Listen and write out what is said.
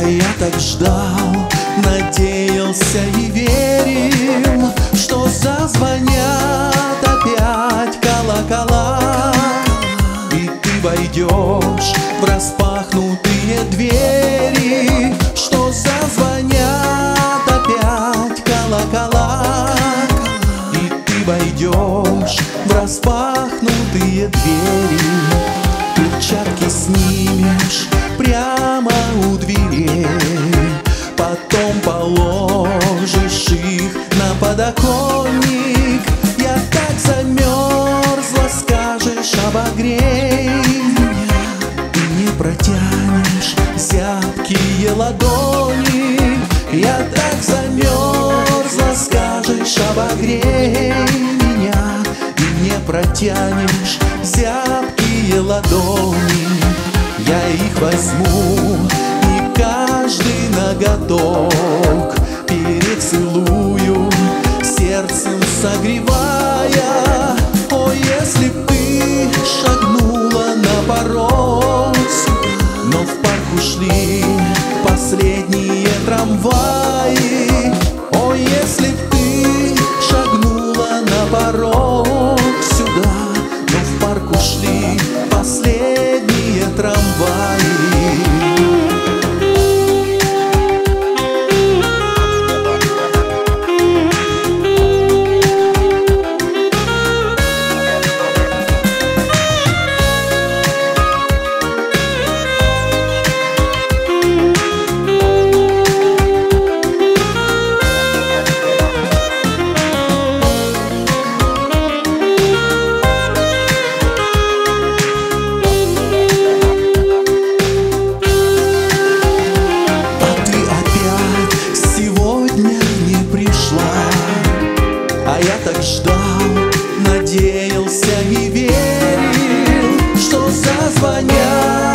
А я так ждал, надеялся и верил, Что зазвонят опять колокола, И ты войдешь в распахнутые двери, Что зазвонят опять колокола, И ты войдешь в распахнутые двери. Положишь их на подоконник. Я так замерзла, скажешь, обогрей. Меня Ты не протянешь зябкие ладони. Я так замерзла, скажешь, обогрей меня. И не протянешь зябкие ладони. Я их возьму согревая. О, если б ты шагнула на порог Но в парк ушли последние трамваи. О, если б ты шагнула на порог сюда Но в парк ушли последние трамваи я так ждал, надеялся и верил, что зазвонят.